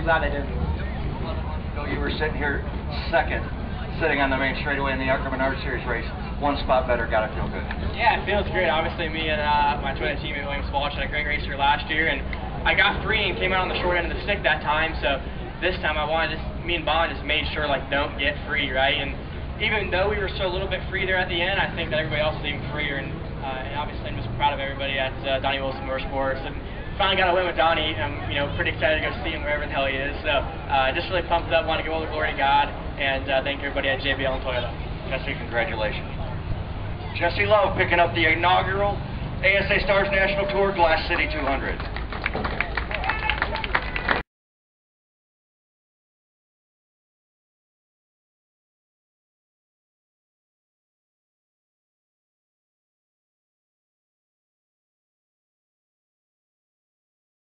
I guess I be glad they didn't. So you were sitting here second, sitting on the main straightaway in the ARCA Menards Series race. One spot better, got to feel good. Yeah, it feels great. Obviously, me and uh, my twin teammate William Sawalich had a great race here last year, and I got free and came out on the short end of the stick that time. So this time I wanted to, me and Bond just made sure like don't get free, right? And even though we were still a little bit free there at the end, I think that everybody else was even freer. And, uh, and obviously, I'm just proud of everybody at uh, Donnie Wilson Motorsports. And finally got a win with Donnie. I'm you know pretty excited to go see him wherever the hell he is. So uh, just really pumped up. Want to give all the glory to God, and uh, thank everybody at JBL and Toyota. Jesse, congratulations. Jesse Love picking up the inaugural ASA Stars National Tour Glass City 200.